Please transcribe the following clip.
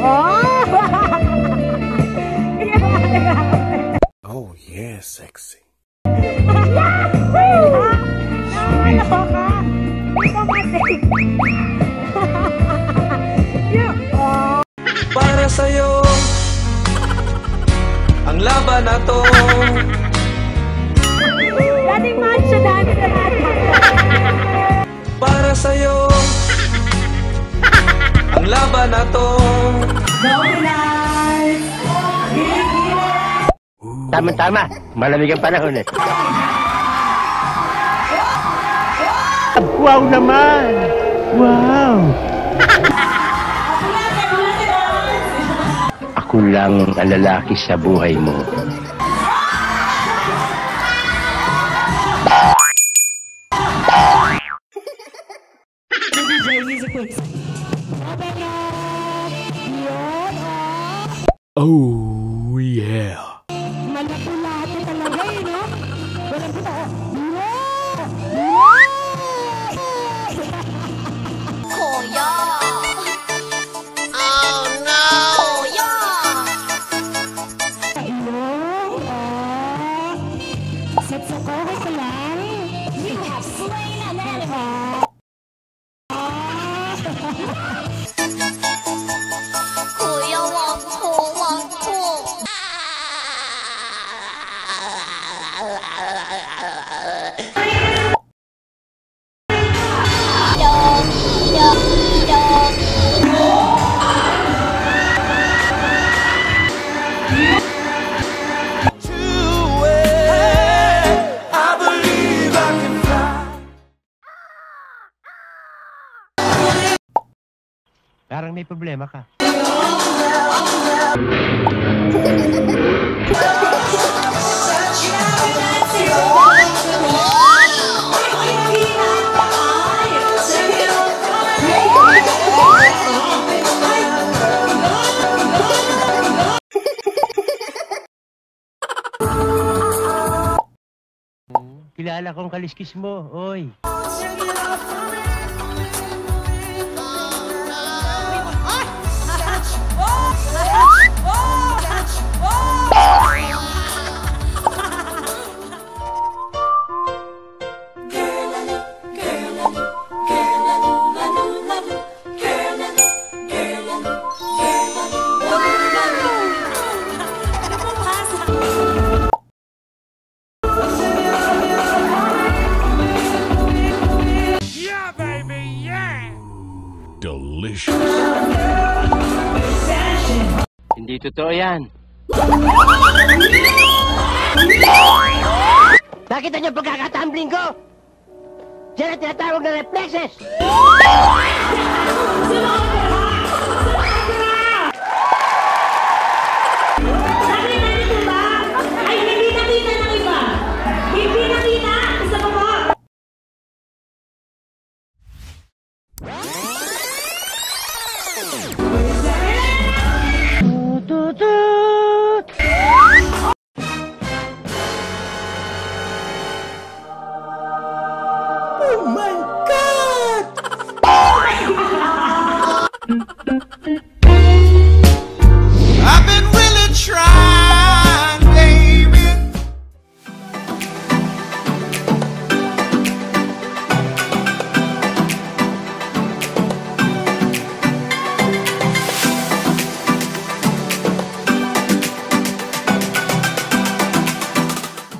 Oh! oh, yeah, sexy. Yahoo! Nakakaloka! Ikaw kasi! Para sa'yo Ang laban na to Dating macho, dami na natin Ang laban na Tama-tama. Malamig ang panahon eh. Wow naman! Wow! Ako lang ang lalaki sa buhay mo. Oh, yeah. Manapulate talaga eh, no? Walang kita. Kuya! Oh no! Kuya! Satsakore ko lang. You have slain an enemy! Kuya, Parang may problema ka. Kilala kong kaliskis mo, oy. Delicious. Hindi totoo yan. Nakita niyo pagkakatumbling ko? Yan ang tinatawag na reflexes!